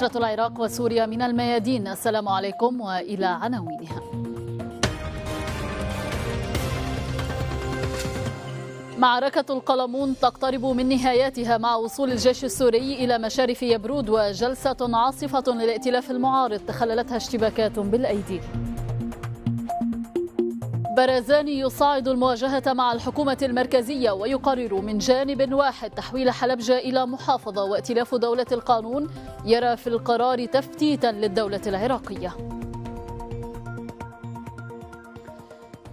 نشرة العراق وسوريا من الميادين. السلام عليكم وإلى عناوينها. معركة القلمون تقترب من نهايتها مع وصول الجيش السوري إلى مشارف يبرود وجلسة عاصفة للائتلاف المعارض تخللتها اشتباكات بالأيدي. برزاني يصعد المواجهة مع الحكومة المركزية ويقرر من جانب واحد تحويل حلبجة إلى محافظة وائتلاف دولة القانون يرى في القرار تفتيتا للدولة العراقية.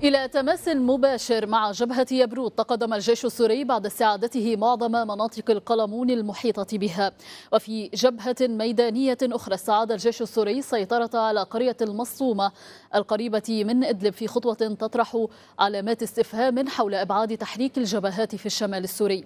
إلى تماس مباشر مع جبهة يبرود تقدم الجيش السوري بعد استعادته معظم مناطق القلمون المحيطة بها. وفي جبهة ميدانية أخرى استعاد الجيش السوري السيطرة على قرية المصومة القريبة من إدلب في خطوة تطرح علامات استفهام حول إبعاد تحريك الجبهات في الشمال السوري.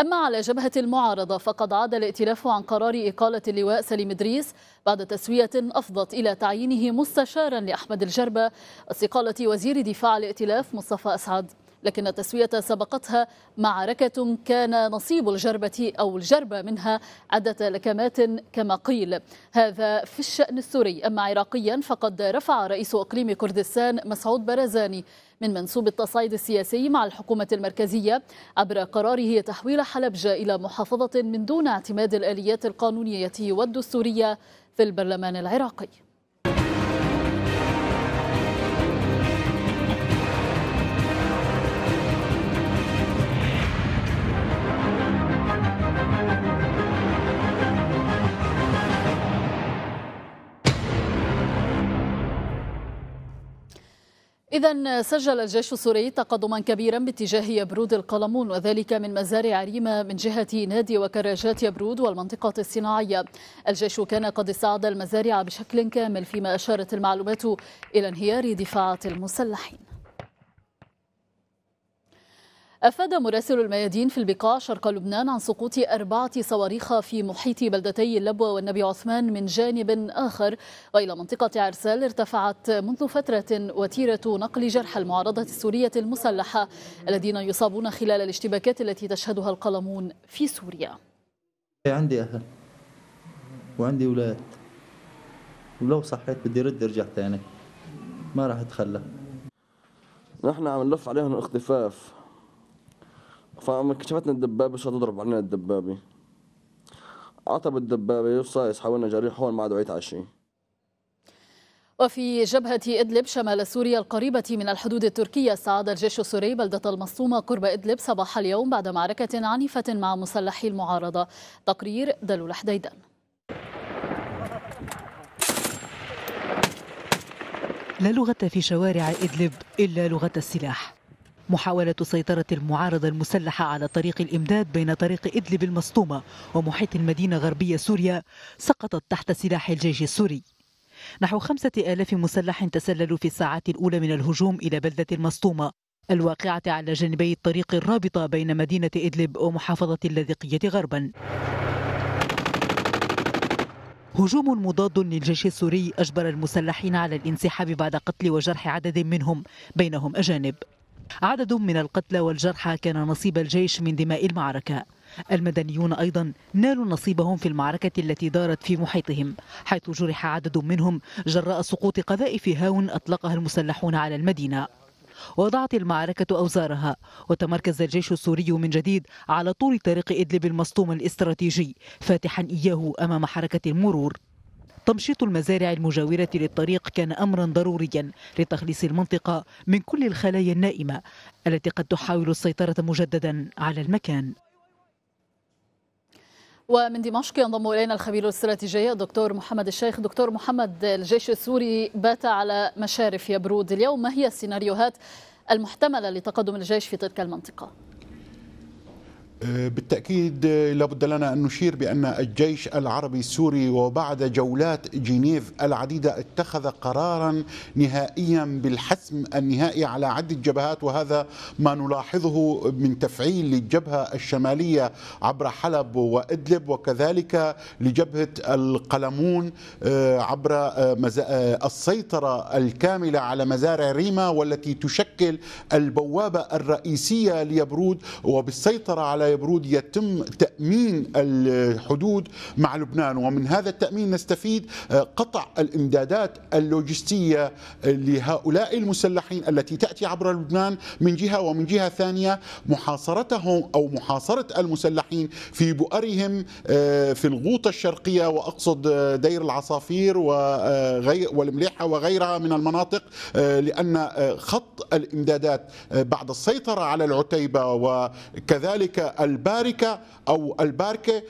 أما على جبهة المعارضة فقد عاد الائتلاف عن قرار إقالة اللواء سليم إدريس بعد تسوية أفضت إلى تعيينه مستشارا لأحمد الجربة استقالة وزير دفاع الائتلاف مصطفى أسعد لكن التسوية سبقتها معركة كان نصيب الجربة أو الجربة منها عدة لكمات كما قيل. هذا في الشأن السوري. أما عراقيا فقد رفع رئيس إقليم كردستان مسعود برزاني من منسوب التصعيد السياسي مع الحكومة المركزية عبر قراره تحويل حلبجة إلى محافظة من دون اعتماد الآليات القانونية والدستورية في البرلمان العراقي. إذا سجل الجيش السوري تقدما كبيرا باتجاه يبرود القلمون وذلك من مزارع ريما من جهة نادي وكراجات يبرود والمنطقة الصناعية. الجيش كان قد استعاد المزارع بشكل كامل فيما أشارت المعلومات إلى انهيار دفاعات المسلحين. أفاد مراسل الميادين في البقاع شرق لبنان عن سقوط أربعة صواريخ في محيط بلدتي اللبوة والنبي عثمان من جانب آخر. وإلى منطقة عرسال ارتفعت منذ فترة وتيرة نقل جرحى المعارضة السورية المسلحة الذين يصابون خلال الاشتباكات التي تشهدها القلمون في سوريا. عندي أهل وعندي أولاد. ولو صحيت بدي رد ارجع تاني. ما راح أتخلى. نحن عم نلف عليهم الاختفاف. فلما كشفتنا الدبابة شو تضرب علينا الدبابة. عطب الدبابة يوصى حاولنا جريح هون ما عاد يتعشي وفي جبهة إدلب شمال سوريا القريبة من الحدود التركية استعاد الجيش السوري بلدة المصطومة قرب إدلب صباح اليوم بعد معركة عنيفة مع مسلحي المعارضة. تقرير دلو الحديدان لا لغة في شوارع إدلب إلا لغة السلاح. محاولة سيطرة المعارضة المسلحة على طريق الإمداد بين طريق إدلب المسطومة ومحيط المدينة غربية سوريا سقطت تحت سلاح الجيش السوري. نحو خمسة آلاف مسلح تسللوا في الساعات الأولى من الهجوم إلى بلدة المسطومة الواقعة على جانبي الطريق الرابطة بين مدينة إدلب ومحافظة اللاذقية غربا. هجوم مضاد للجيش السوري أجبر المسلحين على الانسحاب بعد قتل وجرح عدد منهم بينهم أجانب. عدد من القتلى والجرحى كان نصيب الجيش من دماء المعركة. المدنيون أيضا نالوا نصيبهم في المعركة التي دارت في محيطهم حيث جرح عدد منهم جراء سقوط قذائف هاون أطلقها المسلحون على المدينة. وضعت المعركة أوزارها وتمركز الجيش السوري من جديد على طول طريق إدلب المسطوم الاستراتيجي فاتحا إياه أمام حركة المرور. تمشيط المزارع المجاورة للطريق كان أمرا ضروريا لتخليص المنطقة من كل الخلايا النائمة التي قد تحاول السيطرة مجددا على المكان. ومن دمشق ينضم إلينا الخبير الاستراتيجي الدكتور محمد الشيخ. دكتور محمد الجيش السوري بات على مشارف يبرود اليوم. ما هي السيناريوهات المحتملة لتقدم الجيش في تلك المنطقة؟ بالتأكيد لابد لنا أن نشير بأن الجيش العربي السوري وبعد جولات جنيف العديدة اتخذ قرارا نهائيا بالحسم النهائي على عدة جبهات وهذا ما نلاحظه من تفعيل للجبهة الشمالية عبر حلب وإدلب وكذلك لجبهة القلمون عبر السيطرة الكاملة على مزارع ريما والتي تشكل البوابة الرئيسية ليبرود وبالسيطرة على يبرود يتم تأمين الحدود مع لبنان. ومن هذا التأمين نستفيد قطع الإمدادات اللوجستية لهؤلاء المسلحين التي تأتي عبر لبنان من جهة ومن جهة ثانية محاصرتهم أو محاصرة المسلحين في بؤرهم في الغوطة الشرقية وأقصد دير العصافير والمليحة وغيرها من المناطق لأن خط الإمدادات بعد السيطرة على العتيبة وكذلك الباركة أو الباركة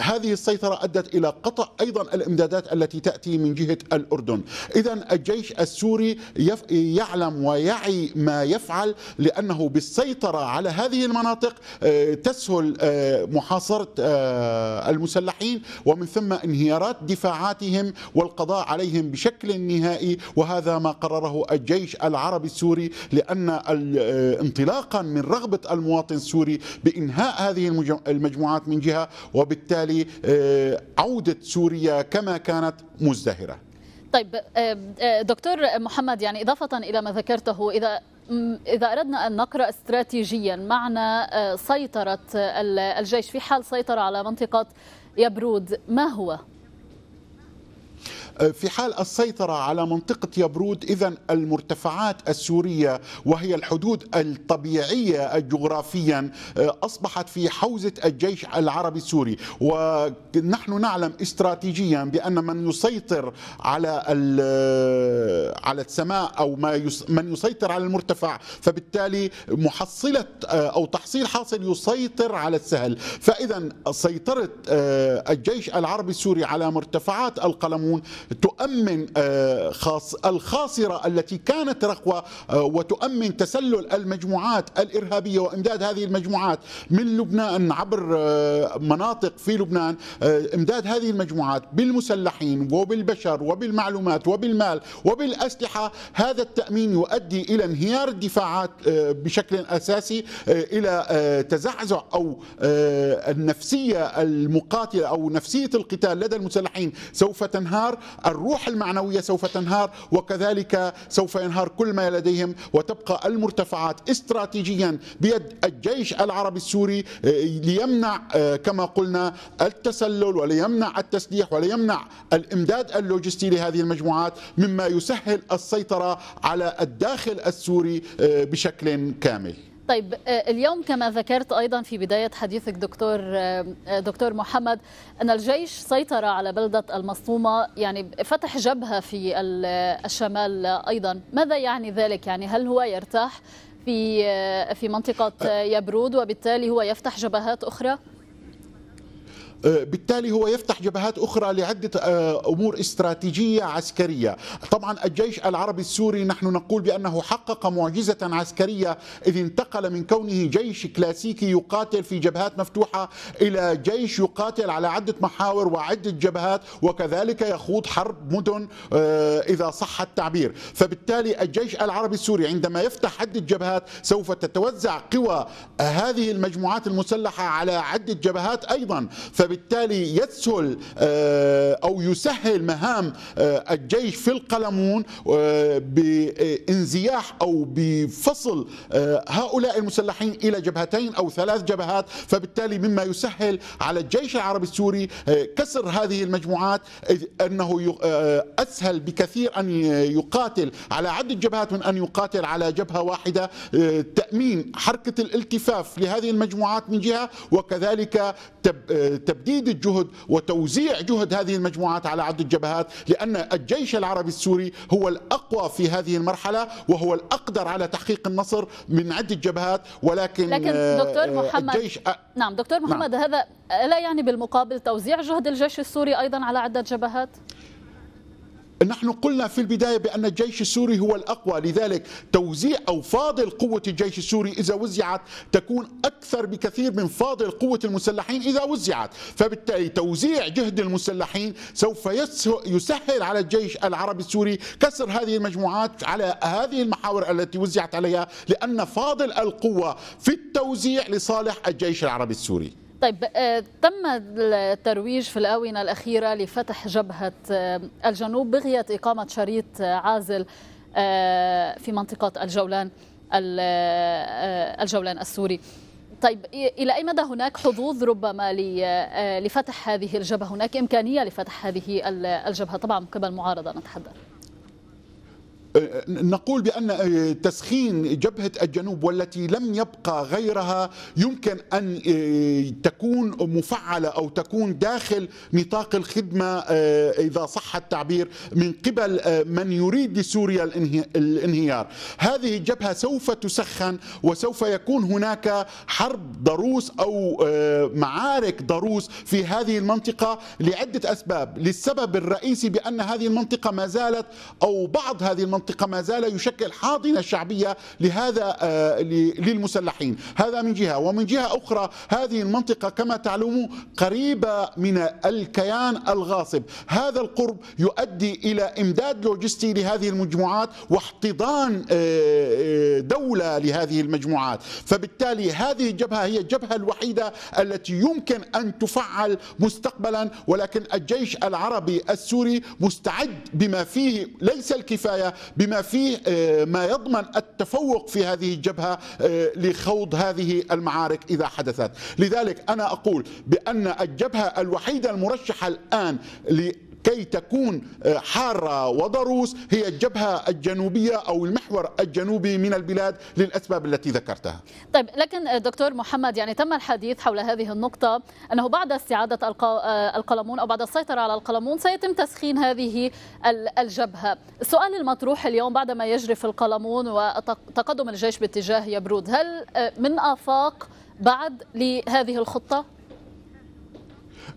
هذه السيطرة أدت إلى قطع أيضا الإمدادات التي تأتي من جهة الأردن. إذا الجيش السوري يعلم ويعي ما يفعل لأنه بالسيطرة على هذه المناطق تسهل محاصرة المسلحين ومن ثم انهيارات دفاعاتهم والقضاء عليهم بشكل نهائي. وهذا ما قرره الجيش العربي السوري لأن انطلاقا من رغبة المواطن السوري بإنهاء هذه المجموعات من جهة وبالتالي عودة سوريا كما كانت مزدهرة طيب دكتور محمد يعني إضافة إلى ما ذكرته إذا إذا أردنا أن نقرأ استراتيجيا معنى سيطرة الجيش في حال سيطرة على منطقة يبرود ما هو؟ في حال السيطرة على منطقة يبرود إذا المرتفعات السورية وهي الحدود الطبيعية جغرافيا أصبحت في حوزة الجيش العربي السوري. ونحن نعلم استراتيجيا بأن من يسيطر على على السماء أو ما من يسيطر على المرتفع فبالتالي محصلة أو تحصيل حاصل يسيطر على السهل. فإذا سيطرة الجيش العربي السوري على مرتفعات القلمون تؤمن خاص الخاصرة التي كانت رقوة وتؤمن تسلل المجموعات الإرهابية وإمداد هذه المجموعات من لبنان عبر مناطق في لبنان إمداد هذه المجموعات بالمسلحين وبالبشر وبالمعلومات وبالمال وبالأسلحة. هذا التأمين يؤدي إلى انهيار الدفاعات بشكل أساسي إلى تزعزع أو النفسية المقاتلة أو نفسية القتال لدى المسلحين سوف تنهار. الروح المعنوية سوف تنهار وكذلك سوف ينهار كل ما لديهم وتبقى المرتفعات استراتيجيا بيد الجيش العربي السوري ليمنع كما قلنا التسلل وليمنع التسليح وليمنع الإمداد اللوجستي لهذه المجموعات مما يسهل السيطرة على الداخل السوري بشكل كامل. طيب اليوم كما ذكرت أيضا في بداية حديثك دكتور دكتور محمد أن الجيش سيطر على بلدة المصطومة يعني فتح جبهة في الشمال أيضا. ماذا يعني ذلك؟ يعني هل هو يرتاح في في منطقة يبرود وبالتالي هو يفتح جبهات أخرى؟ بالتالي هو يفتح جبهات أخرى لعدة أمور استراتيجية عسكرية. طبعا الجيش العربي السوري نحن نقول بأنه حقق معجزة عسكرية إذ انتقل من كونه جيش كلاسيكي يقاتل في جبهات مفتوحة إلى جيش يقاتل على عدة محاور وعدة جبهات وكذلك يخوض حرب مدن إذا صح التعبير. فبالتالي الجيش العربي السوري عندما يفتح عدة جبهات سوف تتوزع قوى هذه المجموعات المسلحة على عدة جبهات أيضا. فبالتالي يسهل أو يسهل مهام الجيش في القلمون بانزياح أو بفصل هؤلاء المسلحين إلى جبهتين أو ثلاث جبهات. فبالتالي مما يسهل على الجيش العربي السوري كسر هذه المجموعات أنه أسهل بكثير أن يقاتل على عدة جبهات من أن يقاتل على جبهة واحدة تأمين حركة الالتفاف لهذه المجموعات من جهة وكذلك تبديد الجهد وتوزيع جهد هذه المجموعات على عدة جبهات لأن الجيش العربي السوري هو الأقوى في هذه المرحلة وهو الأقدر على تحقيق النصر من عدة جبهات ولكن لكن دكتور محمد الجيش نعم دكتور محمد نعم. هذا لا يعني بالمقابل توزيع جهد الجيش السوري أيضا على عدة جبهات؟ نحن قلنا في البداية بأن الجيش السوري هو الأقوى. لذلك توزيع أو فاضل قوة الجيش السوري إذا وزعت تكون أكثر بكثير من فاضل قوة المسلحين إذا وزعت. فبالتالي توزيع جهد المسلحين سوف يسهل على الجيش العربي السوري كسر هذه المجموعات على هذه المحاور التي وزعت عليها لأن فاضل القوة في التوزيع لصالح الجيش العربي السوري. طيب تم الترويج في الآونة الأخيرة لفتح جبهة الجنوب بغية إقامة شريط عازل في منطقة الجولان الجولان السوري. طيب إلى أي مدى هناك حظوظ ربما لفتح هذه الجبهة؟ هناك إمكانية لفتح هذه الجبهة؟ طبعا من قبل المعارضة نتحدث. نقول بأن تسخين جبهة الجنوب والتي لم يبقى غيرها يمكن أن تكون مفعلة أو تكون داخل نطاق الخدمة إذا صح التعبير من قبل من يريد لسوريا الانهيار. هذه الجبهة سوف تسخن وسوف يكون هناك حرب ضروس أو معارك ضروس في هذه المنطقة لعدة أسباب. للسبب الرئيسي بأن هذه المنطقة ما زالت أو بعض هذه المنطقة المنطقة ما زال يشكل حاضنة شعبية لهذا آه، للمسلحين. هذا من جهة. ومن جهة أخرى هذه المنطقة كما تعلمون قريبة من الكيان الغاصب. هذا القرب يؤدي إلى إمداد لوجستي لهذه المجموعات واحتضان آه، آه، دولة لهذه المجموعات. فبالتالي هذه الجبهة هي الجبهة الوحيدة التي يمكن أن تفعل مستقبلا ولكن الجيش العربي السوري مستعد بما فيه. ليس الكفاية بما فيه آه، ما يضمن التفوق في هذه الجبهة آه، لخوض هذه المعارك إذا حدثت. لذلك أنا أقول بأن الجبهة الوحيدة المرشحة الآن كي تكون آه، حارة وضروس هي الجبهة الجنوبية أو المحور الجنوبي من البلاد للأسباب التي ذكرتها طيب لكن آه، دكتور محمد يعني تم الحديث حول هذه النقطة أنه بعد استعادة آه، القلمون أو بعد السيطرة على القلمون سيتم تسخين هذه الجبهة السؤال المطروح اليوم بعد ما يجري في القلمون وتقدم الجيش باتجاه يبرود هل من آفاق بعد لهذه الخطة؟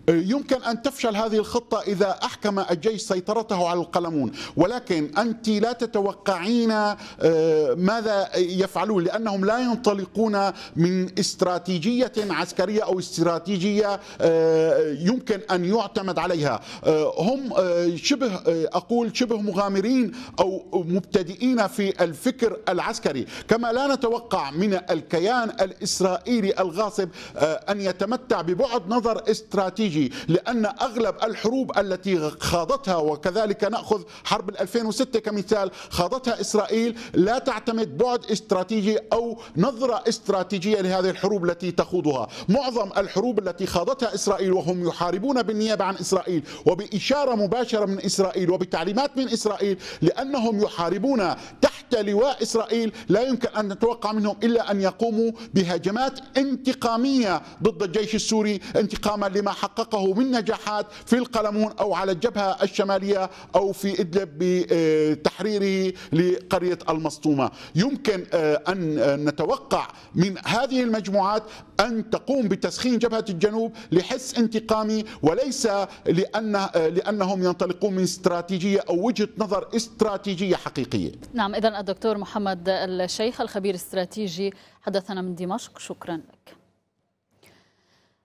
يمكن أن تفشل هذه الخطة إذا أحكم الجيش سيطرته على القلمون. ولكن أنت لا تتوقعين آه، ماذا يفعلون؟ لأنهم لا ينطلقون من استراتيجية عسكرية أو استراتيجية آه، يمكن أن يعتمد عليها. آه، هم شبه أقول شبه مغامرين أو مبتدئين في الفكر العسكري. كما لا نتوقع من الكيان الإسرائيلي الغاصب أن يتمتع ببعد نظر استراتيجي استراتيجي لأن أغلب الحروب التي خاضتها وكذلك نأخذ حرب 2006 كمثال خاضتها إسرائيل لا تعتمد بعد استراتيجي أو نظرة استراتيجية لهذه الحروب التي تخوضها. معظم الحروب التي خاضتها إسرائيل وهم يحاربون بالنيابة عن إسرائيل وبإشارة مباشرة من إسرائيل وبتعليمات من إسرائيل لأنهم يحاربون تحت لواء إسرائيل لا يمكن أن نتوقع منهم إلا أن يقوموا بهجمات انتقامية ضد الجيش السوري انتقاما لما حققه من نجاحات في القلمون أو على الجبهة الشمالية أو في إدلب بتحريره لقرية المسطومة يمكن آه، أن نتوقع من هذه المجموعات أن تقوم بتسخين جبهة الجنوب لحس انتقامي وليس لأن آه، لأنهم ينطلقون من استراتيجية أو وجهة نظر استراتيجية حقيقية. نعم إذا الدكتور محمد الشيخ الخبير الاستراتيجي حدثنا من دمشق. شكرا لك.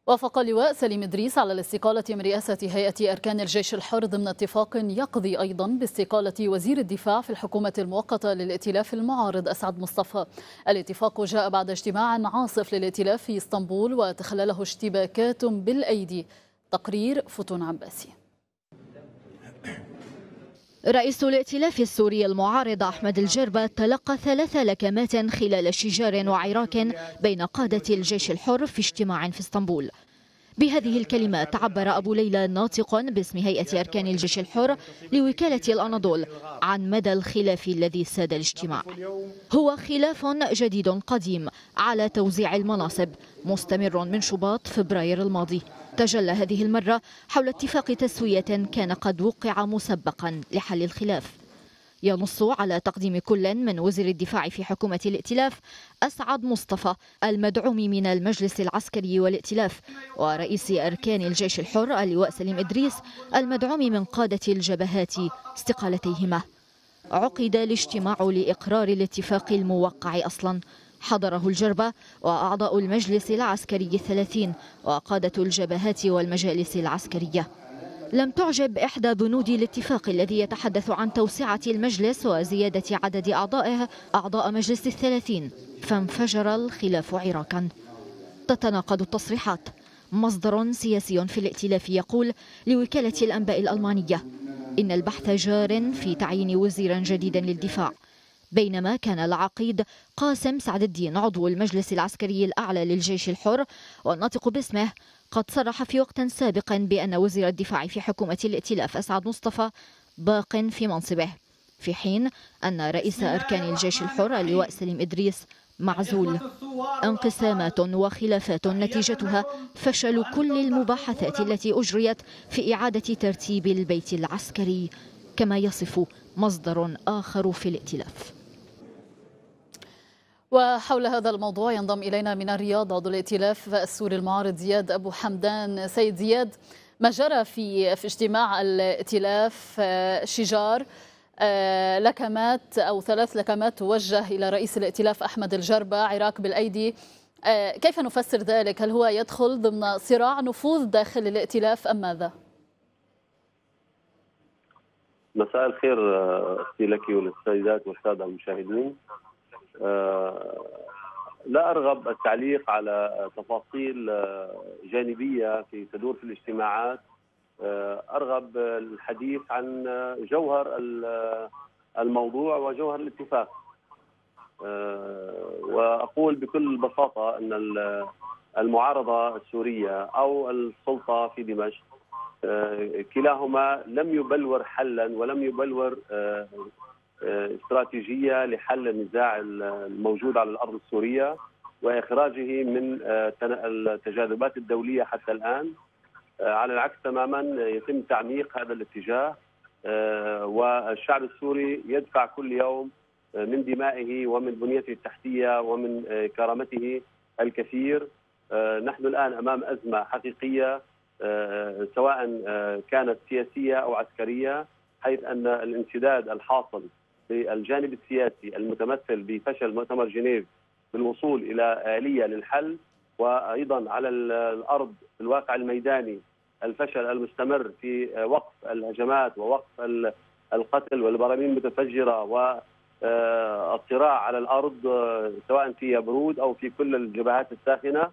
وافق اللواء سليم إدريس على الاستقالة من رئاسة هيئة أركان الجيش الحر ضمن اتفاق يقضي أيضا باستقالة وزير الدفاع في الحكومة المؤقتة للائتلاف المعارض أسعد مصطفى. الاتفاق جاء بعد اجتماع عاصف للائتلاف في إسطنبول وتخلله اشتباكات بالأيدي. تقرير فتون عباسي. رئيس الائتلاف السوري المعارض أحمد الجربة تلقى ثلاث لكمات خلال شجار وعراك بين قادة الجيش الحر في اجتماع في اسطنبول. بهذه الكلمات عبر أبو ليلى ناطق باسم هيئة أركان الجيش الحر لوكالة الأناضول عن مدى الخلاف الذي ساد الاجتماع. هو خلاف جديد قديم على توزيع المناصب مستمر من شباط فبراير الماضي. تجلى هذه المرة حول اتفاق تسوية كان قد وقع مسبقا لحل الخلاف. ينص على تقديم كل من وزير الدفاع في حكومة الائتلاف أسعد مصطفى المدعوم من المجلس العسكري والائتلاف ورئيس أركان الجيش الحر اللواء سليم إدريس المدعوم من قادة الجبهات استقالتيهما. عقد الاجتماع لإقرار الاتفاق الموقع أصلا. حضره الجربة وأعضاء المجلس العسكري الثلاثين وقادة الجبهات والمجالس العسكرية. لم تعجب إحدى بنود الاتفاق الذي يتحدث عن توسعة المجلس وزيادة عدد أعضائه أعضاء مجلس الثلاثين فانفجر الخلاف عراكا تتناقض التصريحات. مصدر سياسي في الائتلاف يقول لوكالة الأنباء الألمانية إن البحث جار في تعيين وزيرا جديدا للدفاع. بينما كان العقيد قاسم سعد الدين عضو المجلس العسكري الأعلى للجيش الحر والناطق باسمه قد صرح في وقت سابق بأن وزير الدفاع في حكومة الائتلاف أسعد مصطفى باق في منصبه في حين أن رئيس أركان الجيش الحر اللواء سليم إدريس معزول. انقسامات وخلافات نتيجتها فشل كل المباحثات التي أجريت في إعادة ترتيب البيت العسكري كما يصف مصدر آخر في الائتلاف وحول هذا الموضوع ينضم إلينا من الرياض عضو الائتلاف السوري المعارض زياد أبو حمدان سيد زياد ما جرى في في اجتماع الائتلاف آه، شجار آه، لكمات أو ثلاث لكمات توجه إلى رئيس الائتلاف أحمد الجربة عراق بالأيدي آه، كيف نفسر ذلك؟ هل هو يدخل ضمن صراع نفوذ داخل الائتلاف أم ماذا؟ مساء الخير أختي لك وللسيدات والسادة المشاهدين. لا أرغب التعليق على تفاصيل جانبية في تدور في الاجتماعات. آه، أرغب الحديث عن جوهر الموضوع وجوهر الاتفاق. آه، وأقول بكل بساطة أن المعارضة السورية أو السلطة في دمشق آه، كلاهما لم يبلور حلا ولم يبلور استراتيجية لحل النزاع الموجود على الأرض السورية وإخراجه من التجاذبات الدولية حتى الآن. آه، على العكس تماما يتم تعميق هذا الاتجاه آه، والشعب السوري يدفع كل يوم آه، من دمائه ومن بنيته التحتية ومن كرامته الكثير. نحن الآن أمام أزمة حقيقية سواء كانت سياسية أو عسكرية حيث أن الانسداد الحاصل بالجانب السياسي المتمثل بفشل مؤتمر جنيف بالوصول إلى آلية للحل وأيضا على الأرض في الواقع الميداني الفشل المستمر في وقف الهجمات ووقف القتل والبراميل المتفجرة والصراع على الأرض سواء في يبرود أو في كل الجبهات الساخنة.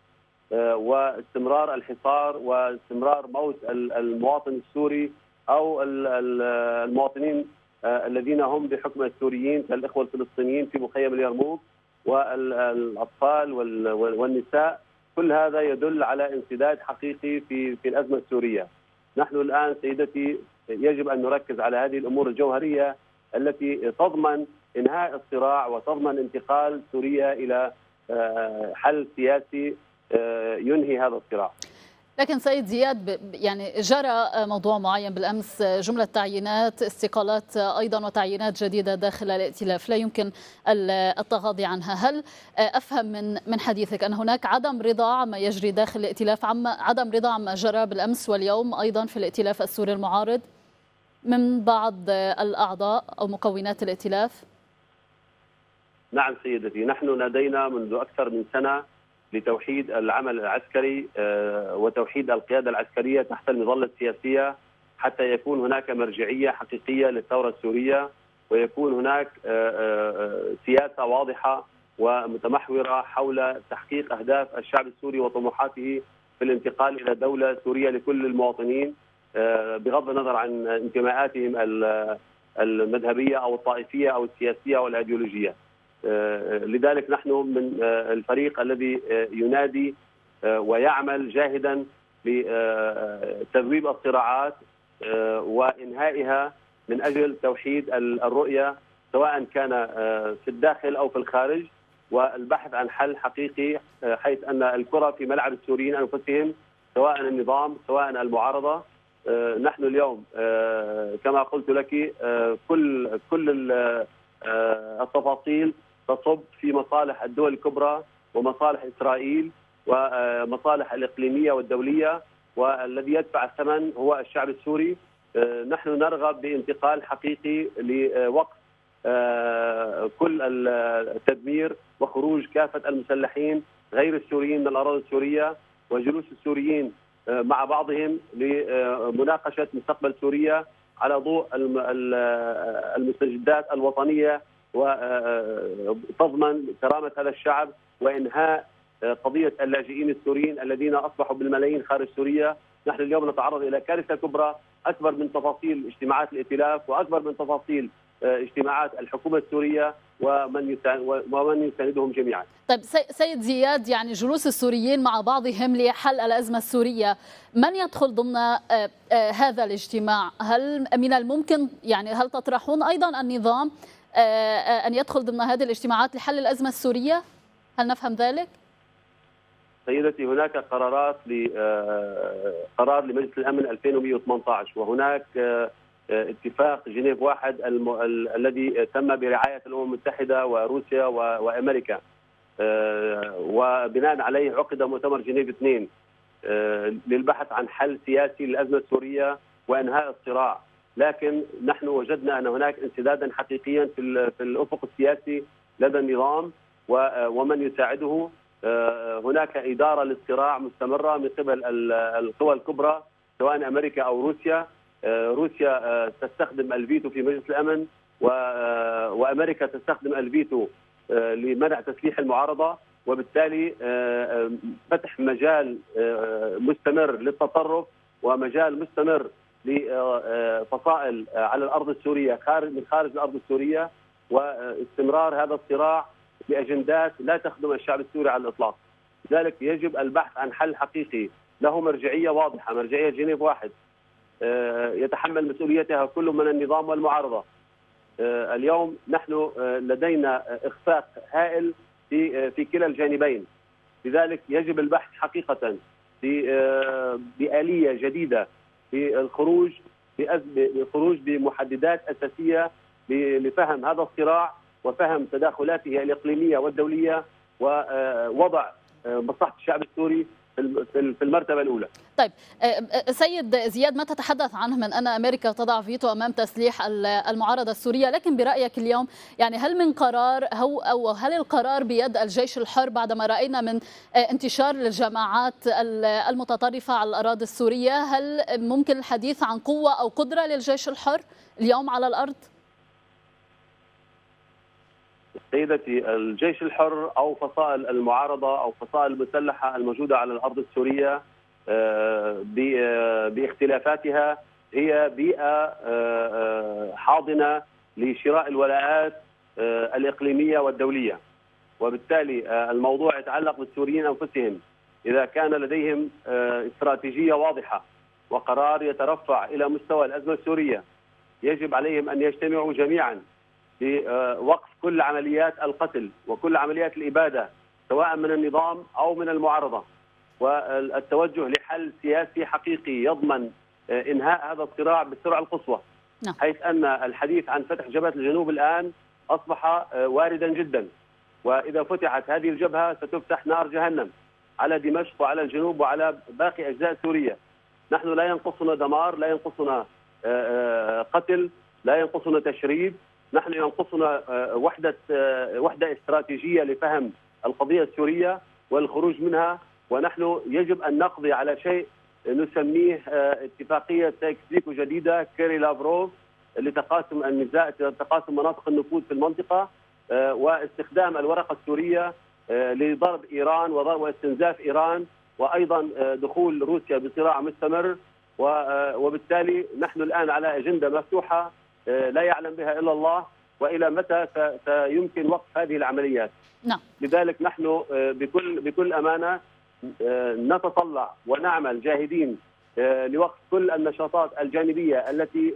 واستمرار الحصار واستمرار موت المواطن السوري أو المواطنين الذين هم بحكم السوريين كالإخوة الفلسطينيين في مخيم اليرموك والأطفال والنساء كل هذا يدل على انسداد حقيقي في في الأزمة السورية. نحن الآن سيدتي يجب أن نركز على هذه الأمور الجوهرية التي تضمن إنهاء الصراع وتضمن انتقال سوريا إلى آه، حل سياسي آه، ينهي هذا الصراع. لكن سيد زياد يعني جرى موضوع معين بالأمس جملة تعيينات استقالات أيضا وتعيينات جديدة داخل الائتلاف. لا يمكن التغاضي عنها. هل أفهم من من حديثك أن هناك عدم رضا عما يجري داخل الائتلاف؟ عما عدم رضا عما جرى بالأمس واليوم أيضا في الائتلاف السوري المعارض من بعض الأعضاء أو مكونات الائتلاف؟ نعم سيدتي نحن نادينا منذ أكثر من سنة لتوحيد العمل العسكري آه، وتوحيد القيادة العسكرية تحت المظلة السياسية حتى يكون هناك مرجعية حقيقية للثورة السورية ويكون هناك آه، آه، سياسة واضحة ومتمحورة حول تحقيق أهداف الشعب السوري وطموحاته في الانتقال إلى دولة سورية لكل المواطنين بغض النظر عن انتماءاتهم المذهبية أو الطائفية أو السياسية أو الأيديولوجية. آه، لذلك نحن من آه، الفريق الذي آه، ينادي ويعمل جاهدا لتذويب الصراعات وإنهائها من أجل توحيد الرؤية سواء كان في الداخل أو في الخارج والبحث عن حل حقيقي حيث أن الكرة في ملعب السوريين أنفسهم سواء النظام سواء المعارضة نحن اليوم كما قلت لك كل كل التفاصيل تصب في مصالح الدول الكبرى ومصالح إسرائيل ومصالح الإقليمية والدولية والذي يدفع الثمن هو الشعب السوري. آه، نحن نرغب بانتقال حقيقي لوقف آه، كل التدمير وخروج كافة المسلحين غير السوريين من الأراضي السورية وجلوس السوريين آه، مع بعضهم لمناقشة مستقبل سوريا على ضوء المستجدات الوطنية وتضمن كرامة هذا الشعب وإنهاء قضية اللاجئين السوريين الذين أصبحوا بالملايين خارج سوريا، نحن اليوم نتعرض إلى كارثة كبرى أكبر من تفاصيل اجتماعات الائتلاف وأكبر من تفاصيل اجتماعات الحكومة السورية ومن ومن يساندهم جميعا. طيب سيد زياد يعني جلوس السوريين مع بعضهم لحل الأزمة السورية، من يدخل ضمن هذا الاجتماع؟ هل من الممكن يعني هل تطرحون أيضا النظام أن يدخل ضمن هذه الاجتماعات لحل الأزمة السورية؟ هل نفهم ذلك؟ سيدتي هناك قرارات ل قرار لمجلس الأمن 2118 وهناك اتفاق جنيف واحد الم... ال... الذي تم برعاية الأمم المتحدة وروسيا و... وأمريكا وبناء عليه عقد مؤتمر جنيف اثنين للبحث عن حل سياسي للأزمة السورية وإنهاء الصراع لكن نحن وجدنا أن هناك انسدادا حقيقيا في. في الأفق السياسي لدى النظام و... ومن يساعده هناك إدارة للصراع مستمرة من قبل القوى الكبرى سواء أمريكا أو روسيا روسيا تستخدم الفيتو في مجلس الأمن وأمريكا تستخدم الفيتو لمنع تسليح المعارضة وبالتالي فتح مجال مستمر للتطرف ومجال مستمر لفصائل على الأرض السورية خارج من خارج الأرض السورية واستمرار هذا الصراع باجندات لا تخدم الشعب السوري على الإطلاق. لذلك يجب البحث عن حل حقيقي له مرجعية واضحة، مرجعية جنيف واحد يتحمل مسؤوليتها كل من النظام والمعارضة. اليوم نحن لدينا إخفاق هائل في في كلا الجانبين. لذلك يجب البحث حقيقة في بآلية جديدة في الخروج بالخروج بمحددات أساسية لفهم هذا الصراع وفهم تداخلاته الإقليمية والدولية ووضع مصلحة الشعب السوري في المرتبة الأولى. طيب سيد زياد ما تتحدث عنه من أن أمريكا تضع فيتو أمام تسليح المعارضة السورية، لكن برأيك اليوم يعني هل من قرار هو أو هل القرار بيد الجيش الحر بعدما رأينا من انتشار الجماعات المتطرفة على الأراضي السورية، هل ممكن الحديث عن قوة أو قدرة للجيش الحر اليوم على الأرض؟ سيدتي الجيش الحر أو فصائل المعارضة أو فصائل المسلحة الموجودة على الأرض السورية باختلافاتها هي بيئة حاضنة لشراء الولاءات الإقليمية والدولية. وبالتالي الموضوع يتعلق بالسوريين أنفسهم. إذا كان لديهم استراتيجية واضحة وقرار يترفع إلى مستوى الأزمة السورية يجب عليهم أن يجتمعوا جميعا لوقف كل عمليات القتل وكل عمليات الإبادة سواء من النظام أو من المعارضة. والتوجه لحل سياسي حقيقي يضمن إنهاء هذا الصراع بالسرعة القصوى. نعم. حيث أن الحديث عن فتح جبهة الجنوب الآن أصبح واردا جدا. وإذا فتحت هذه الجبهة ستفتح نار جهنم على دمشق وعلى الجنوب وعلى باقي أجزاء سوريا. نحن لا ينقصنا دمار لا ينقصنا قتل لا ينقصنا تشريد. نحن ينقصنا وحدة وحدة استراتيجية لفهم القضية السورية والخروج منها ونحن يجب أن نقضي على شيء نسميه اتفاقية سايكس جديدة كيري لافروف لتقاسم النزاع تقاسم مناطق النفوذ في المنطقة واستخدام الورقة السورية لضرب إيران واستنزاف إيران وأيضا دخول روسيا بصراع مستمر وبالتالي نحن الآن على أجندة مفتوحة لا يعلم بها إلا الله وإلى متى سيمكن وقف هذه العمليات. نعم. لذلك نحن بكل بكل أمانة نتطلع ونعمل جاهدين لوقف كل النشاطات الجانبية التي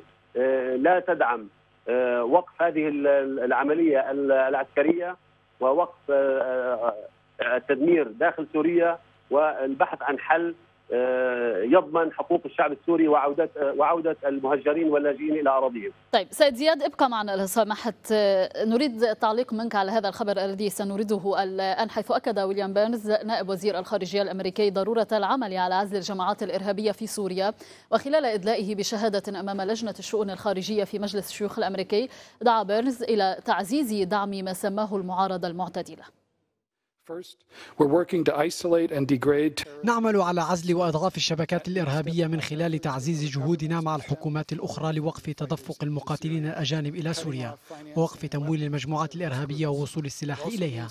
لا تدعم وقف هذه العملية العسكرية ووقف التدمير داخل سوريا والبحث عن حل يضمن حقوق الشعب السوري وعودة وعودة المهجرين واللاجئين إلى أراضيهم. طيب سيد زياد ابقى معنا لو سمحت. نريد التعليق منك على هذا الخبر الذي سنريده الآن حيث أكد ويليام بيرنز نائب وزير الخارجية الأمريكي ضرورة العمل على عزل الجماعات الإرهابية في سوريا وخلال إدلائه بشهادة أمام لجنة الشؤون الخارجية في مجلس الشيوخ الأمريكي دعا بيرنز إلى تعزيز دعم ما سماه المعارضة المعتدلة. نعمل على عزل وإضعاف الشبكات الإرهابية من خلال تعزيز جهودنا مع الحكومات الأخرى لوقف تدفق المقاتلين الأجانب إلى سوريا ووقف تمويل المجموعات الإرهابية ووصول السلاح إليها.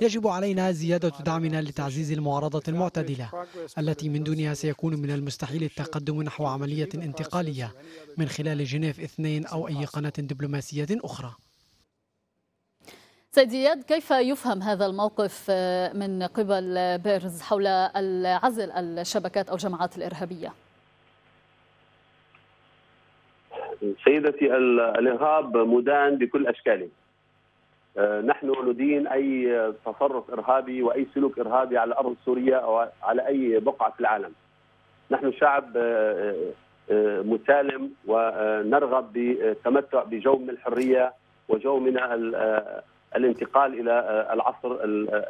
يجب علينا زيادة دعمنا لتعزيز المعارضة المعتدلة التي من دونها سيكون من المستحيل التقدم نحو عملية انتقالية من خلال جنيف اثنين أو أي قناة دبلوماسية أخرى. سيد زياد كيف يفهم هذا الموقف آه، من قبل بيرز حول العزل الشبكات أو الجماعات الإرهابية؟ سيدتي الإرهاب مدان بكل أشكاله آه، نحن ندين أي تصرف إرهابي وأي سلوك إرهابي على الأرض السورية أو على أي بقعة في العالم نحن شعب آه، مسالم ونرغب بالتمتع بجو من الحرية وجو من الانتقال إلى آه، العصر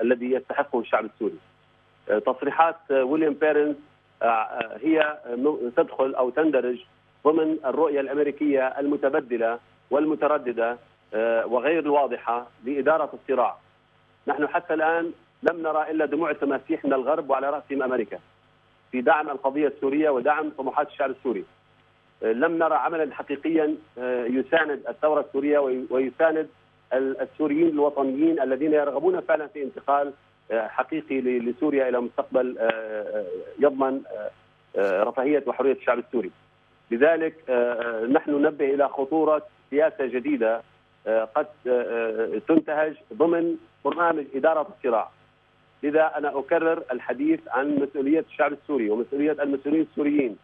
الذي يستحقه الشعب السوري. آه، تصريحات آه، ويليام بيرنز هي تدخل أو تندرج ضمن الرؤية الأمريكية المتبدلة والمترددة وغير الواضحة لإدارة الصراع. نحن حتى الآن لم نرى إلا دموع التماسيح من الغرب وعلى رأسهم أمريكا في دعم القضية السورية ودعم طموحات الشعب السوري. لم نرى عملا حقيقيا يساند الثورة السورية ويساند السوريين الوطنيين الذين يرغبون فعلا في انتقال آه، حقيقي لسوريا إلى مستقبل آه، آه، يضمن رفاهية وحرية الشعب السوري. لذلك نحن ننبه إلى خطورة سياسة جديدة قد تنتهج ضمن برنامج إدارة الصراع. لذا أنا أكرر الحديث عن مسؤولية الشعب السوري ومسؤولية المسؤولين السوريين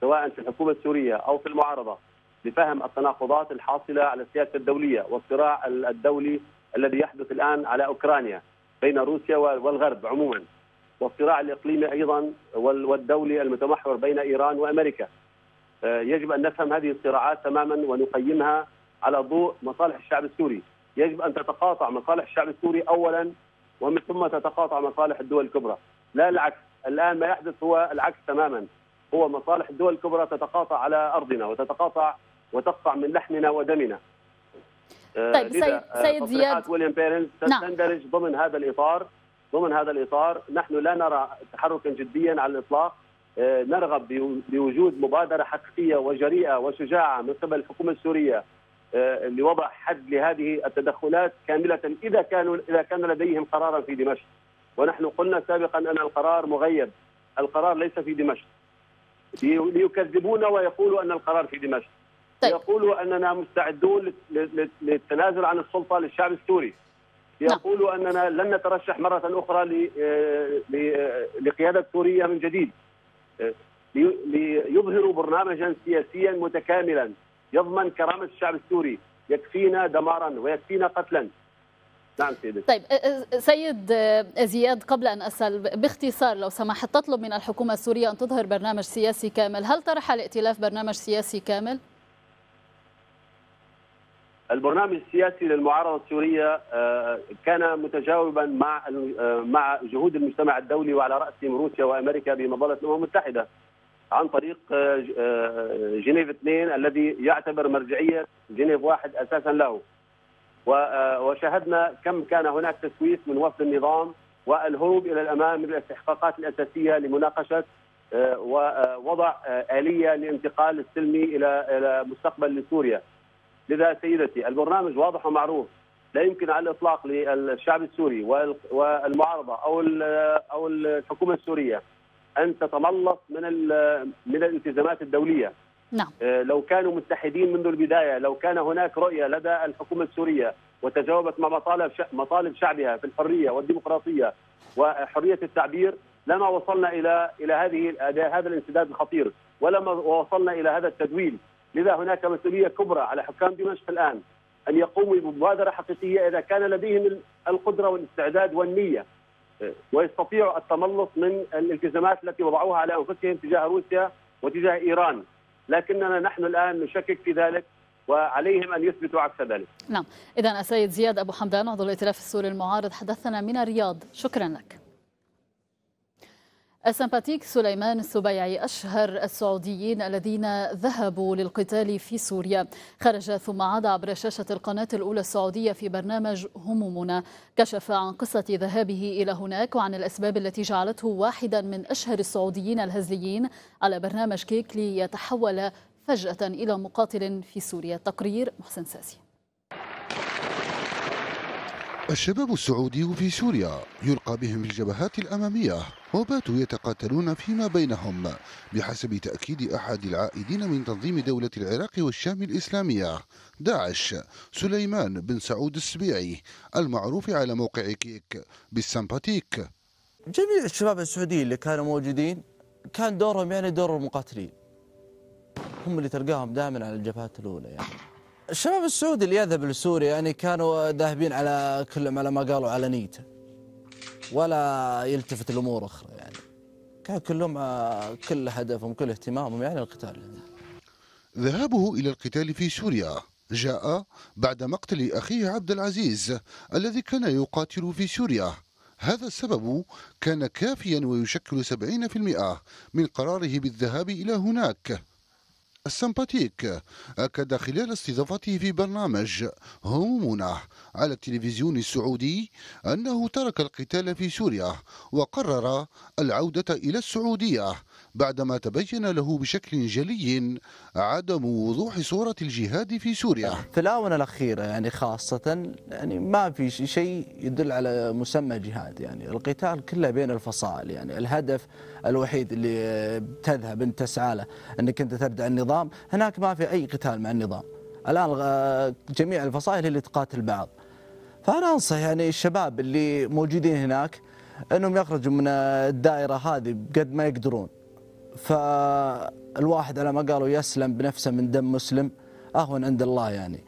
سواء في الحكومة السورية أو في المعارضة لفهم التناقضات الحاصلة على السياسة الدولية والصراع الدولي الذي يحدث الآن على أوكرانيا بين روسيا والغرب عموما والصراع الإقليمي أيضا والدولي المتمحور بين إيران وأمريكا. آه، يجب أن نفهم هذه الصراعات تماما ونقيمها على ضوء مصالح الشعب السوري، يجب أن تتقاطع مصالح الشعب السوري اولا ومن ثم تتقاطع مصالح الدول الكبرى، لا العكس، الآن ما يحدث هو العكس تماما، هو مصالح الدول الكبرى تتقاطع على أرضنا وتتقاطع وتقطع من لحمنا ودمنا. آه، طيب سيد, سيد زياد. ويليام بيرنز. تندرج نعم. ضمن هذا الاطار ضمن هذا الإطار نحن لا نرى تحركا جديا على الإطلاق. آه، نرغب بوجود مبادرة حقيقية وجريئة وشجاعة من قبل الحكومة السورية آه، لوضع حد لهذه التدخلات كاملة إذا كانوا إذا كان لديهم قرارا في دمشق. ونحن قلنا سابقا أن القرار مغيب. القرار ليس في دمشق. ليكذبونا ويقولوا أن القرار في دمشق. طيب. يقولوا أننا مستعدون للتنازل عن السلطة للشعب السوري نعم. يقولوا أننا لن نترشح مرة أخرى لقيادة سوريا من جديد ليظهروا برنامجا سياسيا متكاملا يضمن كرامة الشعب السوري يكفينا دمارا ويكفينا قتلا نعم سيدي طيب سيد زياد قبل أن أسأل باختصار لو سمحت تطلب من الحكومة السورية أن تظهر برنامج سياسي كامل، هل طرح الائتلاف برنامج سياسي كامل؟ البرنامج السياسي للمعارضة السورية آه، كان متجاوبا مع آه، مع جهود المجتمع الدولي وعلى رأسهم روسيا وأمريكا بمظلة الأمم المتحدة عن طريق آه، جنيف اثنين الذي يعتبر مرجعية جنيف واحد أساسا له. وشاهدنا كم كان هناك تسويف من وفد النظام والهروب إلى الأمام من الاستحقاقات الأساسية لمناقشة ووضع آلية لانتقال السلمي إلى إلى مستقبل لسوريا لذا سيدتي البرنامج واضح ومعروف لا يمكن على الإطلاق للشعب السوري والمعارضة أو أو الحكومة السورية أن تتملص من من الالتزامات الدولية. نعم. آه، لو كانوا متحدين منذ البداية، لو كان هناك رؤية لدى الحكومة السورية وتجاوبت مع مطالب مطالب شعبها في الحرية والديمقراطية وحرية التعبير لما وصلنا إلى إلى هذه هذا الانسداد الخطير ولما وصلنا إلى هذا التدويل لذا هناك مسؤولية كبرى على حكام دمشق الآن أن يقوموا بمبادرة حقيقية إذا كان لديهم القدرة والاستعداد والنية ويستطيعوا التملص من الالتزامات التي وضعوها على أنفسهم تجاه روسيا وتجاه إيران لكننا نحن الآن نشكك في ذلك وعليهم أن يثبتوا عكس ذلك. نعم، اذا السيد زياد أبو حمدان عضو الائتلاف السوري المعارض حدثنا من الرياض، شكرا لك. السمباتيك سليمان السبيعي أشهر السعوديين الذين ذهبوا للقتال في سوريا. خرج ثم عاد عبر شاشة القناة الأولى السعودية في برنامج همومنا. كشف عن قصة ذهابه إلى هناك وعن الأسباب التي جعلته واحدا من أشهر السعوديين الهزليين على برنامج كيك ليتحول فجأة إلى مقاتل في سوريا. تقرير محسن ساسي. الشباب السعودي في سوريا يلقى بهم في الجبهات الأمامية وباتوا يتقاتلون فيما بينهم بحسب تأكيد أحد العائدين من تنظيم دولة العراق والشام الإسلامية. داعش سليمان بن سعود السبيعي المعروف على موقع كيك بالسمباتيك. جميع الشباب السعوديين اللي كانوا موجودين كان دورهم يعني دور المقاتلين. هم اللي تلقاهم دائما على الجبهات الأولى يعني. الشباب السعودي اللي يذهب لسوريا يعني كانوا ذاهبين على كلهم على ما قالوا على نيته. ولا يلتفت الأمور أخرى يعني. كان كلهم كل هدفهم كل اهتمامهم يعني القتال. ذهابه إلى القتال في سوريا جاء بعد مقتل أخيه عبد العزيز الذي كان يقاتل في سوريا. هذا السبب كان كافيا ويشكل 70% من قراره بالذهاب إلى هناك. السمباتيك أكد خلال استضافته في برنامج همومنا على التلفزيون السعودي أنه ترك القتال في سوريا وقرر العودة إلى السعودية. بعدما تبين له بشكل جلي عدم وضوح صورة الجهاد في سوريا. في الآونة الأخيرة يعني خاصة يعني ما في شيء يدل على مسمى جهاد يعني القتال كله بين الفصائل يعني الهدف الوحيد اللي تذهب أنت تسعى له أنك أنت تبدأ النظام. هناك ما في أي قتال مع النظام. الآن آه، جميع الفصائل هي اللي تقاتل بعض فأنا أنصح يعني الشباب اللي موجودين هناك أنهم يخرجوا من الدائرة هذه قد ما يقدرون. فالواحد على ما قالوا يسلم بنفسه من دم مسلم. أهون عند الله يعني.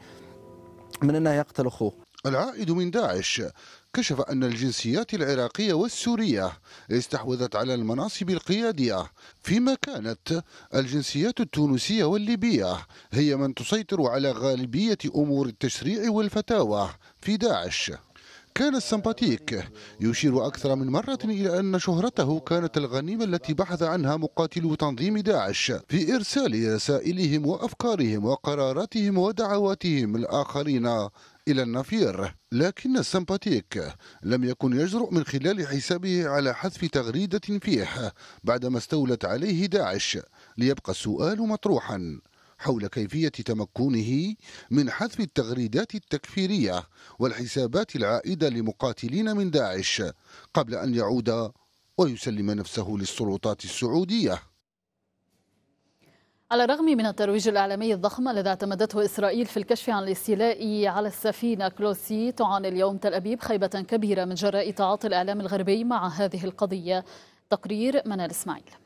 من أنه يقتل أخوه. العائد من داعش. كشف أن الجنسيات العراقية والسورية استحوذت على المناصب القيادية. فيما كانت الجنسيات التونسية والليبية هي من تسيطر على غالبية أمور التشريع والفتاوى في داعش. كان السمباتيك. يشير أكثر من مرة إلى أن شهرته كانت الغنيمة التي بحث عنها مقاتلو تنظيم داعش. في إرسال رسائلهم وأفكارهم وقراراتهم ودعواتهم الآخرين إلى النفير. لكن السمباتيك لم يكن يجرؤ من خلال حسابه على حذف تغريدة فيه بعدما استولت عليه داعش. ليبقى السؤال مطروحا. حول كيفية تمكنه من حذف التغريدات التكفيرية والحسابات العائدة لمقاتلين من داعش قبل أن يعود ويسلم نفسه للسلطات السعودية. على الرغم من الترويج الإعلامي الضخم الذي اعتمدته إسرائيل في الكشف عن الاستيلاء على السفينة كلوسي تعاني اليوم تل أبيب خيبة كبيرة من جراء تعاطي الإعلام الغربي مع هذه القضية. تقرير منال إسماعيل.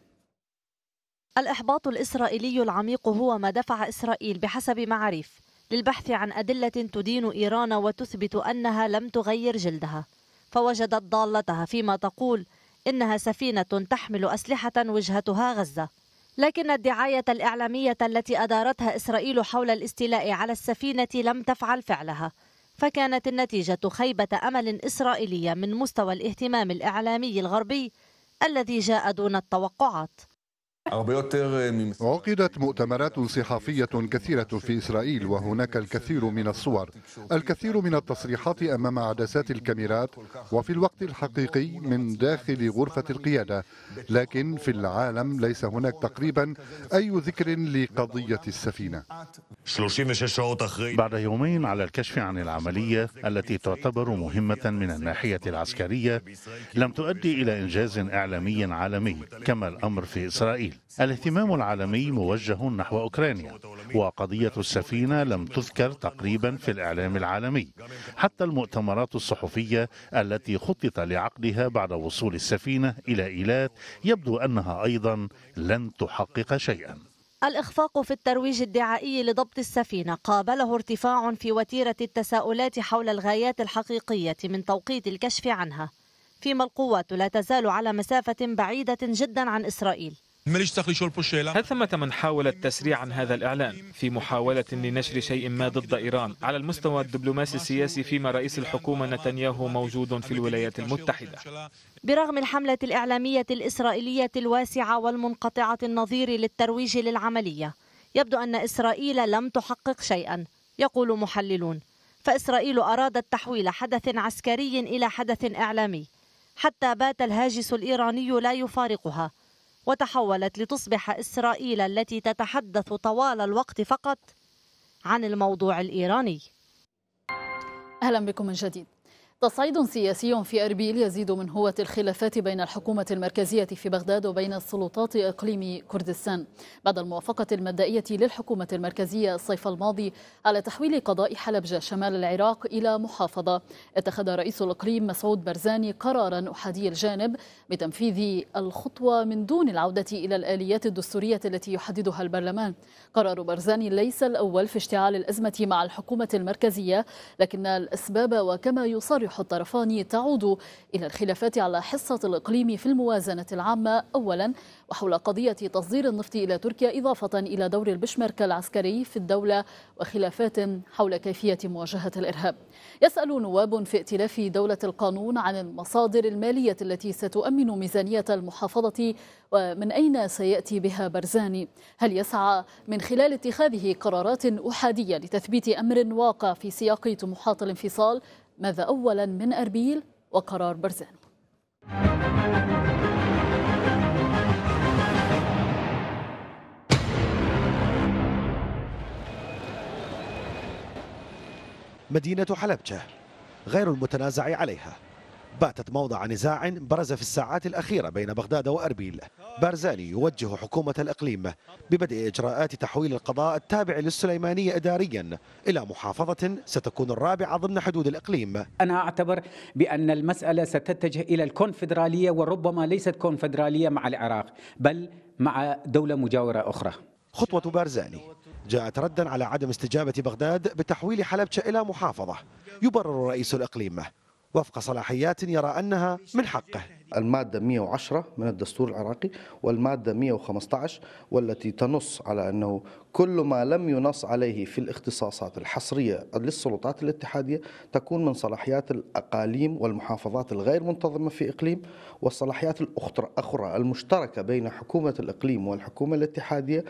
الإحباط الإسرائيلي العميق هو ما دفع إسرائيل بحسب معاريف للبحث عن أدلة تدين إيران وتثبت أنها لم تغير جلدها. فوجدت ضالتها فيما تقول إنها سفينة تحمل أسلحة وجهتها غزة. لكن الدعاية الإعلامية التي أدارتها إسرائيل حول الاستيلاء على السفينة لم تفعل فعلها فكانت النتيجة خيبة أمل إسرائيلية من مستوى الاهتمام الإعلامي الغربي الذي جاء دون التوقعات. عقدت مؤتمرات صحفية كثيرة في إسرائيل وهناك الكثير من الصور. الكثير من التصريحات أمام عدسات الكاميرات وفي الوقت الحقيقي من داخل غرفة القيادة. لكن في العالم ليس هناك تقريبا أي ذكر لقضية السفينة. بعد يومين على الكشف عن العملية التي تعتبر مهمة من الناحية العسكرية لم تؤدي إلى إنجاز إعلامي عالمي كما الأمر في إسرائيل. الاهتمام العالمي موجه نحو أوكرانيا وقضية السفينة لم تذكر تقريبا في الإعلام العالمي حتى المؤتمرات الصحفية التي خطط لعقدها بعد وصول السفينة إلى إيلات يبدو أنها أيضا لن تحقق شيئا. الإخفاق في الترويج الدعائي لضبط السفينة قابله ارتفاع في وتيرة التساؤلات حول الغايات الحقيقية من توقيت الكشف عنها فيما القوات لا تزال على مسافة بعيدة جدا عن إسرائيل. هل ثمة من حاول التسريع عن هذا الإعلان في محاولة لنشر شيء ما ضد إيران على المستوى الدبلوماسي السياسي فيما رئيس الحكومة نتنياهو موجود في الولايات المتحدة. برغم الحملة الإعلامية الإسرائيلية الواسعة والمنقطعة النظير للترويج للعملية يبدو أن إسرائيل لم تحقق شيئا يقول محللون. فإسرائيل أرادت تحويل حدث عسكري إلى حدث إعلامي حتى بات الهاجس الإيراني لا يفارقها. وتحولت لتصبح إسرائيل التي تتحدث طوال الوقت فقط عن الموضوع الإيراني. أهلا بكم من جديد. تصعيد سياسي في أربيل يزيد من هوة الخلافات بين الحكومة المركزية في بغداد وبين السلطات إقليم كردستان. بعد الموافقة المبدئية للحكومة المركزية الصيف الماضي على تحويل قضاء حلبجة شمال العراق إلى محافظة اتخذ رئيس الإقليم مسعود برزاني قرارا أحادي الجانب بتنفيذ الخطوة من دون العودة إلى الآليات الدستورية التي يحددها البرلمان. قرار برزاني ليس الأول في اشتعال الأزمة مع الحكومة المركزية لكن الأسباب وكما يصرح يصرح الطرفان تعود إلى الخلافات على حصة الإقليم في الموازنة العامة أولا وحول قضية تصدير النفط إلى تركيا إضافة إلى دور البشمركة العسكري في الدولة وخلافات حول كيفية مواجهة الإرهاب. يسأل نواب في ائتلاف دولة القانون عن المصادر المالية التي ستؤمن ميزانية المحافظة ومن أين سيأتي بها برزاني هل يسعى من خلال اتخاذه قرارات أحادية لتثبيت أمر واقع في سياق طموحات الانفصال ماذا أولا من أربيل وقرار برزان مدينة حلبجة غير المتنازع عليها. باتت موضع نزاع برز في الساعات الأخيرة بين بغداد وأربيل. بارزاني يوجه حكومة الإقليم ببدء إجراءات تحويل القضاء التابع للسليمانية إداريا. إلى محافظة ستكون الرابعة ضمن حدود الإقليم. أنا أعتبر بأن المسألة ستتجه إلى الكونفدرالية وربما ليست كونفدرالية مع العراق بل مع دولة مجاورة أخرى. خطوة بارزاني جاءت ردا على عدم استجابة بغداد بتحويل حلبشة إلى محافظة. يبرر رئيس الإقليم. وفق صلاحيات يرى أنها من حقه. المادة 110 من الدستور العراقي والمادة 115 والتي تنص على أنه كل ما لم ينص عليه في الاختصاصات الحصرية للسلطات الاتحادية تكون من صلاحيات الأقاليم والمحافظات الغير منتظمة في إقليم والصلاحيات الأخرى المشتركة بين حكومة الإقليم والحكومة الاتحادية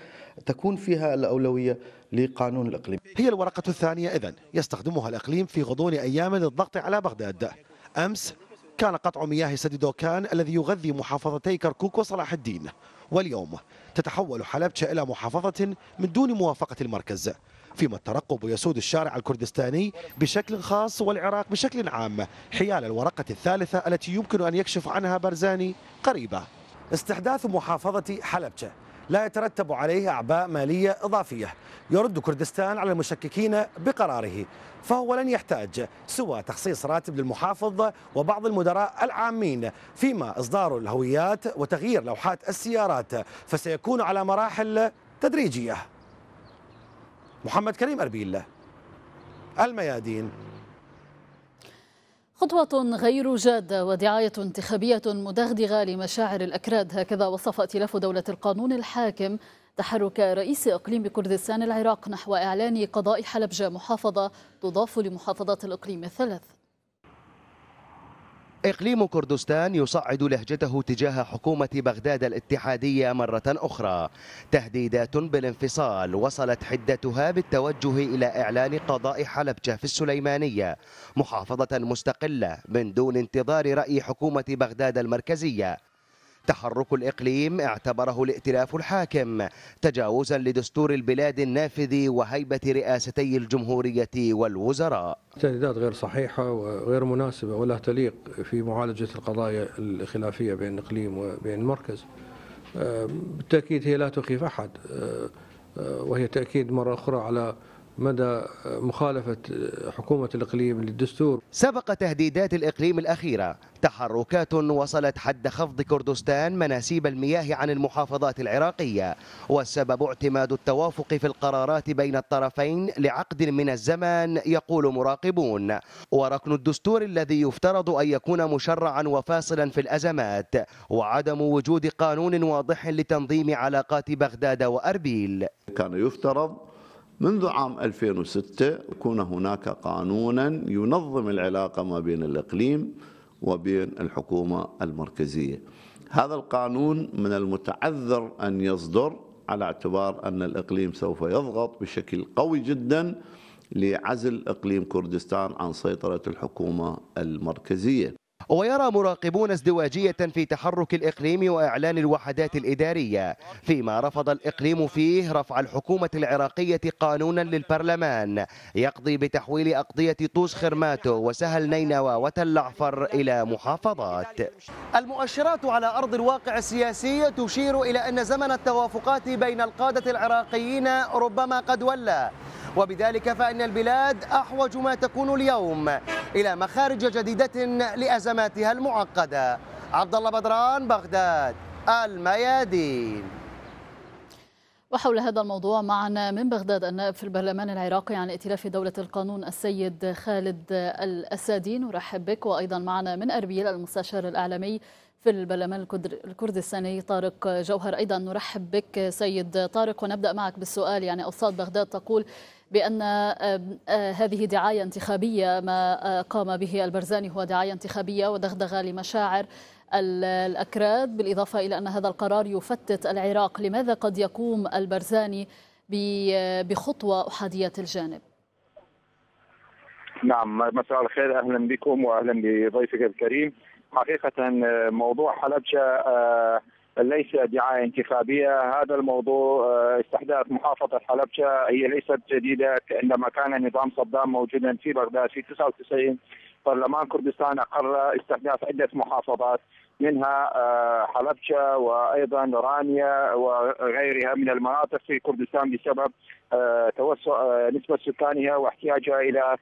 تكون فيها الأولوية لقانون الإقليم. هي الورقة الثانية إذن يستخدمها الإقليم في غضون أيام للضغط على بغداد. أمس كان قطع مياه سد دوكان الذي يغذي محافظتي كركوك وصلاح الدين. واليوم تتحول حلبشة إلى محافظة من دون موافقة المركز فيما الترقب يسود الشارع الكردستاني بشكل خاص والعراق بشكل عام. حيال الورقة الثالثة التي يمكن أن يكشف عنها برزاني قريبة. استحداث محافظة حلبشة. لا يترتب عليه أعباء مالية إضافية. يرد كردستان على المشككين بقراره فهو لن يحتاج سوى تخصيص راتب للمحافظ وبعض المدراء العامين. فيما إصدار الهويات وتغيير لوحات السيارات فسيكون على مراحل تدريجية. محمد كريم أربيل الميادين. خطوة غير جادة ودعاية انتخابية مدغدغة لمشاعر الأكراد. هكذا وصف ائتلاف دولة القانون الحاكم تحرك رئيس إقليم كردستان العراق نحو إعلان قضاء حلبجة محافظة تضاف لمحافظات الإقليم الثلاث. إقليم كردستان يصعد لهجته تجاه حكومة بغداد الاتحادية مرة أخرى. تهديدات بالانفصال وصلت حدتها بالتوجه إلى إعلان قضاء حلبجة في السليمانية محافظة مستقلة من دون انتظار رأي حكومة بغداد المركزية. تحرك الإقليم اعتبره الائتلاف الحاكم تجاوزا لدستور البلاد النافذ وهيبة رئاستي الجمهورية والوزراء. تهديدات غير صحيحة وغير مناسبة ولا تليق في معالجة القضايا الخلافية بين الإقليم وبين المركز بالتأكيد هي لا تخيف أحد وهي تأكيد مرة أخرى على مدى مخالفة حكومة الإقليم للدستور. سبق تهديدات الإقليم الأخيرة تحركات وصلت حد خفض كردستان مناسيب المياه عن المحافظات العراقية والسبب اعتماد التوافق في القرارات بين الطرفين لعقد من الزمان يقول مراقبون. وركن الدستور الذي يفترض أن يكون مشرعا وفاصلا في الأزمات وعدم وجود قانون واضح لتنظيم علاقات بغداد وأربيل. كان يفترض منذ عام 2006 يكون هناك قانونا ينظم العلاقة ما بين الإقليم وبين الحكومة المركزية. هذا القانون من المتعذر أن يصدر على اعتبار أن الإقليم سوف يضغط بشكل قوي جدا لعزل إقليم كردستان عن سيطرة الحكومة المركزية. ويرى مراقبون ازدواجية في تحرك الإقليم وإعلان الوحدات الإدارية فيما رفض الإقليم فيه رفع الحكومة العراقية قانونا للبرلمان. يقضي بتحويل أقضية طوس خرماتو وسهل نينوى وتل عفر إلى محافظات. المؤشرات على أرض الواقع السياسي تشير إلى أن زمن التوافقات بين القادة العراقيين ربما قد ولى وبذلك فإن البلاد أحوج ما تكون اليوم إلى مخارج جديدة لأزماتها المعقدة. عبد الله بدران بغداد الميادين. وحول هذا الموضوع معنا من بغداد النائب في البرلمان العراقي عن ائتلاف دولة القانون السيد خالد الأسادي نرحب بك. وأيضا معنا من أربيل المستشار الإعلامي في البرلمان الكردستاني طارق جوهر. أيضا نرحب بك سيد طارق. ونبدأ معك بالسؤال. يعني أوساط بغداد تقول بأن هذه دعاية انتخابية ما قام به البرزاني هو دعاية انتخابية ودغدغة لمشاعر الأكراد بالإضافة إلى أن هذا القرار يفتت العراق لماذا قد يقوم البرزاني بخطوة أحادية الجانب؟ نعم مساء الخير أهلا بكم وأهلا بضيفك الكريم. حقيقة موضوع حلبجة ليس دعاية انتخابية. هذا الموضوع استحداث محافظة حلبجة هي ليست جديدة عندما كان نظام صدام موجودا في بغداد في 99 برلمان كردستان أقر استحداث عدة محافظات. منها حلبجة وأيضا رانيا وغيرها من المناطق في كردستان بسبب توسع نسبة سكانها واحتياجها إلى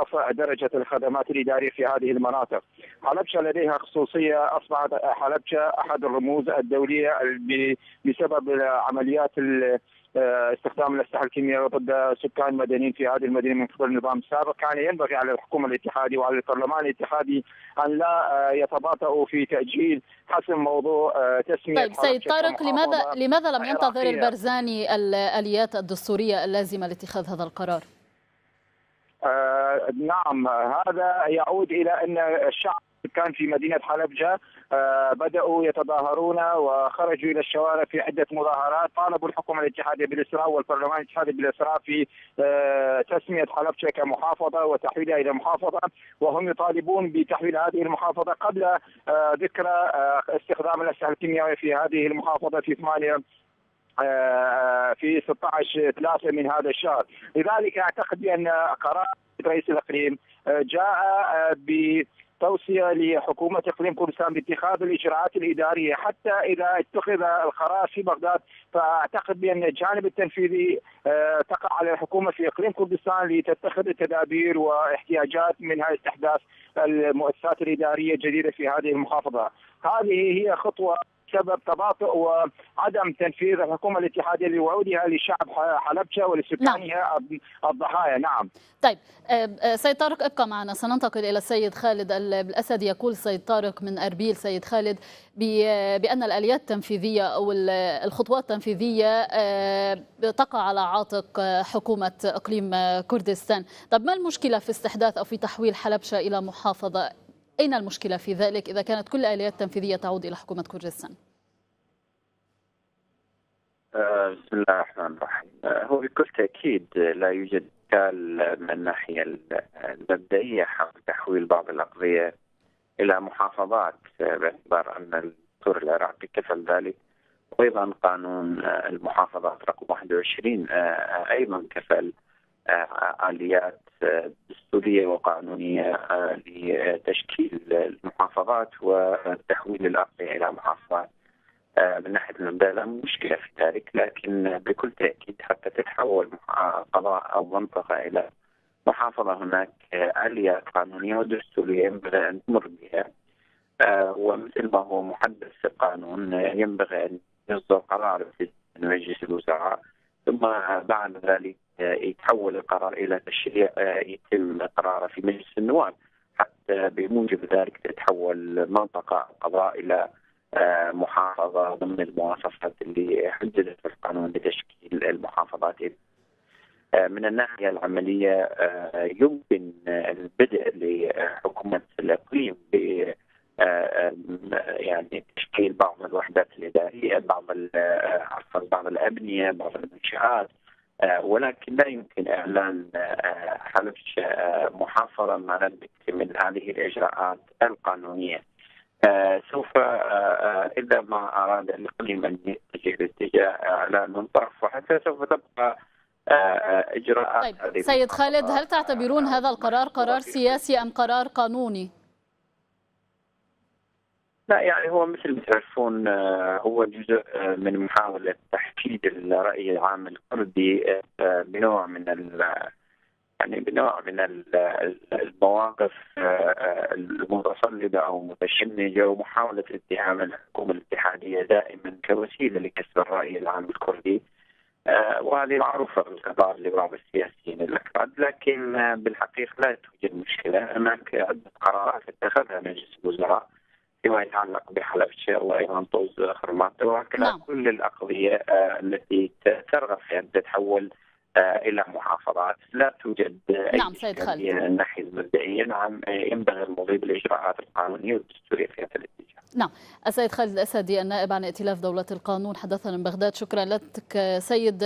رفع درجة الخدمات الإدارية في هذه المناطق. حلبجة لديها خصوصية أصبحت حلبجة أحد الرموز الدولية بسبب عمليات استخدام الأسلحة الكيميائية ضد سكان مدنيين في هذه المدينة من قبل النظام السابق كان ينبغي على الحكومة الاتحادي وعلى البرلمان الاتحادي أن لا يتباطؤوا في تأجيل حسم موضوع تسمية طيب سيد طارق لماذا لماذا لم ينتظر البرزاني الآليات الدستورية اللازمة لاتخاذ هذا القرار؟ آه نعم هذا يعود إلى أن الشعب كان في مدينة حلبجة آه بدأوا يتظاهرون وخرجوا إلى الشوارع في عدة مظاهرات. طالبوا الحكومة الاتحاديه بالإسراء والبرلمان الاتحادي بالإسراء في آه تسمية حلبجه كمحافظه وتحويلها إلى محافظة وهم يطالبون بتحويل هذه المحافظة قبل آه ذكرى استخدام الأسلحة الكيميائية في هذه المحافظة في 8 في 16 3 من هذا الشهر. لذلك أعتقد بأن قرار رئيس الإقليم جاء ب توصية لحكومة إقليم كردستان باتخاذ الإجراءات الإدارية حتى إذا اتخذ القرار في بغداد فأعتقد بأن الجانب التنفيذي تقع على الحكومة في إقليم كردستان لتتخذ التدابير واحتياجات منها استحداث المؤسسات الإدارية الجديدة في هذه المحافظة. هذه هي خطوة سبب تباطؤ وعدم تنفيذ الحكومة الاتحادية لوعودها لشعب حلبجه ولسكانها نعم. الضحايا. نعم. طيب سيد طارق ابقى معنا. سننتقل إلى السيد خالد الاسد يقول سيد طارق من أربيل سيد خالد بأن الآليات التنفيذية أو الخطوات التنفيذية تقع على عاتق حكومة إقليم كردستان. طب ما المشكلة في استحداث أو في تحويل حلبجه إلى محافظة؟ أين المشكلة في ذلك؟ إذا كانت كل الآليات التنفيذية تعود إلى حكومة كردستان؟ بسم الله الرحمن الرحيم. هو بكل تأكيد لا يوجد إشكال من الناحية المبدئية حول تحويل بعض الأقضية إلى محافظات باعتبار أن الدستور العراقي كفل ذلك. وأيضا قانون المحافظات رقم 21 أيضا كفل. آليات دستورية وقانونية لتشكيل المحافظات وتحويل الأقضية إلى محافظات. من ناحية المبدا لا مشكلة في ذلك لكن بكل تأكيد حتى تتحول قضاء أو منطقة إلى محافظة هناك اليات قانونية ودستورية ينبغي أن تمر بها. ومثل ما هو محدد في القانون ينبغي أن يصدر قرار في مجلس الوزراء ثم بعد ذلك يتحول القرار إلى تشريع يتم قراره في مجلس النواب. حتى بموجب ذلك تتحول منطقة قضاء إلى محافظة ضمن المواصفات اللي حددت في القانون لتشكيل المحافظات. من الناحية العملية يمكن البدء لحكومة الإقليم ب يعني تشكيل بعض الوحدات الإدارية، بعض عفوا بعض الأبنية، بعض المنشات ولكن لا يمكن إعلان حلبش محافظه ما لم تكتمل هذه الإجراءات القانونية. سوف إذا ما أراد الاقليم ان يتجه باتجاه إعلان منطقه وحتى سوف تبقى إجراءات طيب سيد خالد هل تعتبرون هذا القرار قرار سياسي أم قرار قانوني؟ لا يعني هو مثل ما تعرفون هو جزء من محاولة تحديد الرأي العام الكردي بنوع من يعني بنوع من المواقف المتصلبة أو متشنجة ومحاولة اتهام الحكومة الاتحادية دائما كوسيلة لكسب الرأي العام الكردي. وهذه معروفة بالكبار لبعض السياسيين الأكراد لكن بالحقيقة لا توجد مشكلة. هناك عدة قرارات اتخذها مجلس الوزراء. فيما يتعلق بحلب الشير وأيضا طوز خرمات وهكذا نعم. كل الأقضية التي ترغب في أن تتحول إلى محافظات. لا توجد نعم سيد خالد. من الناحيه المبدئيه نعم ينبغي المضي بالاجراءات القانونيه والدستوريه في هذا الاتجاه. نعم. السيد خالد الأسدي النائب عن ائتلاف دولة القانون حدثنا من بغداد. شكرا لك سيد.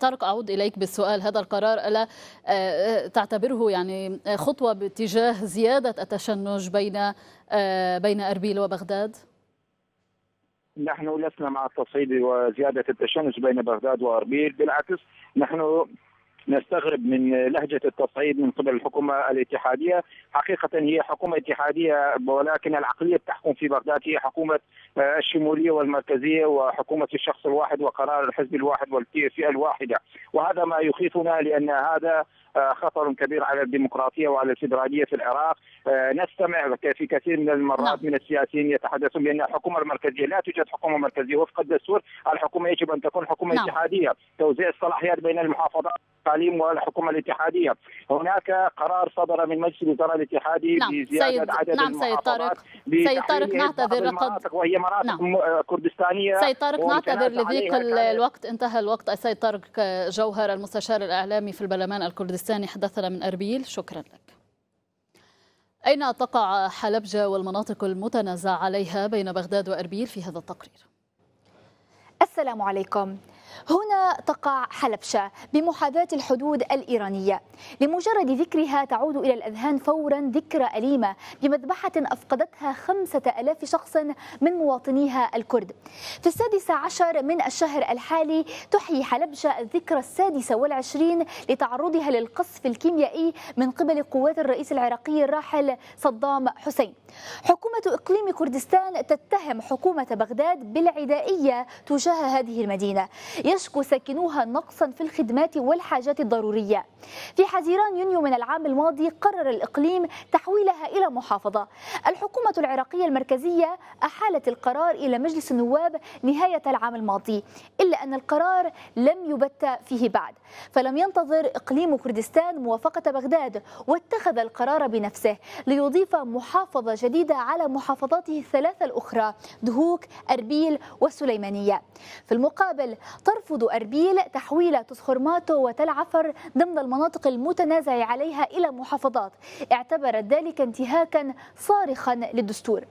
طارق أعود إليك بالسؤال. هذا القرار ألا تعتبره يعني خطوة باتجاه زيادة التشنج بين بين أربيل وبغداد؟ نحن لسنا مع التصعيد وزيادة التشنج بين بغداد وأربيل. بالعكس نحن نستغرب من لهجة التصعيد من قبل الحكومة الاتحادية، حقيقة هي حكومة اتحادية ولكن العقلية تحكم في بغداد. هي حكومة الشمولية والمركزية وحكومة الشخص الواحد وقرار الحزب الواحد والفئة الواحدة، وهذا ما يخيفنا لأن هذا خطر كبير على الديمقراطية وعلى الفدراليه في العراق. نستمع في كثير من المرات نعم. من السياسيين يتحدثون بأن الحكومة المركزية لا توجد حكومة مركزية وفق الدستور. الحكومة يجب أن تكون حكومة نعم. اتحادية. توزيع الصلاحيات بين المحافظات التعليم والحكومة الاتحادية. هناك قرار صدر من مجلس الوزراء الاتحادي نعم. بزيادة سيد عدد نعم سيد طارق. سيد طارق نعتذر لقد وهي مناطق نعم. كردستانية سيد طارق نعتذر لضيق الوقت. انتهى الوقت. السيد طارق جوهر المستشار الإعلامي في البرلمان الكردستاني حدثنا من أربيل. شكرا لك. أين تقع حلبجة والمناطق المتنازع عليها بين بغداد وأربيل في هذا التقرير؟ السلام عليكم. هنا تقع حلبشة بمحاذاة الحدود الإيرانية. لمجرد ذكرها تعود إلى الأذهان فورا ذكرى أليمة بمذبحة أفقدتها خمسة ألاف شخص من مواطنيها الكرد. في السادس عشر من الشهر الحالي تحيي حلبشة الذكرى السادسة والعشرين لتعرضها للقصف الكيميائي من قبل قوات الرئيس العراقي الراحل صدام حسين. حكومة إقليم كردستان تتهم حكومة بغداد بالعدائية تجاه هذه المدينة. يشكو ساكنوها نقصا في الخدمات والحاجات الضرورية. في حزيران يونيو من العام الماضي قرر الإقليم تحويلها إلى محافظة. الحكومة العراقية المركزية أحالت القرار إلى مجلس النواب نهاية العام الماضي إلا أن القرار لم يبت فيه بعد. فلم ينتظر إقليم كردستان موافقة بغداد واتخذ القرار بنفسه ليضيف محافظة جديدة على محافظاته الثلاثة الأخرى دهوك أربيل والسليمانية في المقابل ترفض أربيل تحويل تسخرماتو وتل عفر ضمن المناطق المتنازع عليها إلى محافظات. اعتبرت ذلك انتهاكا صارخا للدستور.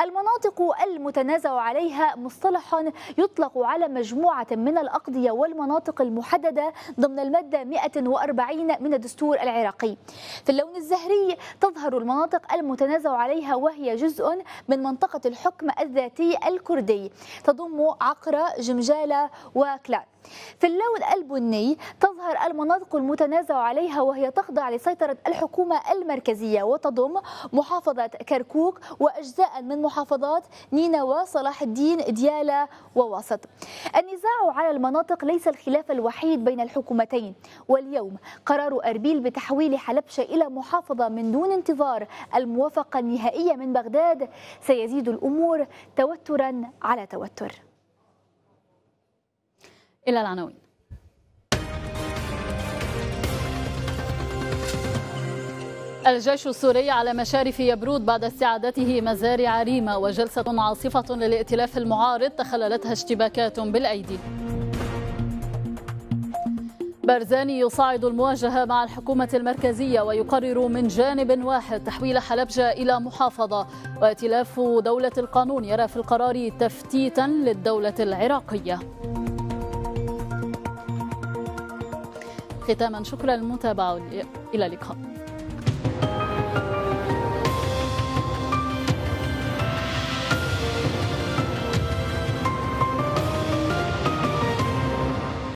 المناطق المتنازع عليها مصطلح يطلق على مجموعة من الأقضية والمناطق المحددة ضمن المادة 140 من الدستور العراقي. في اللون الزهري تظهر المناطق المتنازع عليها وهي جزء من منطقة الحكم الذاتي الكردي. تضم عقرة جمجالة و باكلان في اللون البني تظهر المناطق المتنازع عليها وهي تخضع لسيطرة الحكومة المركزية وتضم محافظة كركوك وأجزاء من محافظات نينوى صلاح الدين ديالى وواسط النزاع على المناطق ليس الخلاف الوحيد بين الحكومتين. واليوم قرار أربيل بتحويل حلبشة إلى محافظة من دون انتظار الموافقة النهائية من بغداد. سيزيد الأمور توترا على توتر. إلى العناوين. الجيش السوري على مشارف يبرود بعد استعادته مزارع ريما وجلسة عاصفة للائتلاف المعارض تخللتها اشتباكات بالأيدي. بارزاني يصعد المواجهة مع الحكومة المركزية ويقرر من جانب واحد تحويل حلبجة إلى محافظة. وائتلاف دولة القانون يرى في القرار تفتيتا للدولة العراقية. ختاما. شكرا للمتابعة. إلى اللقاء.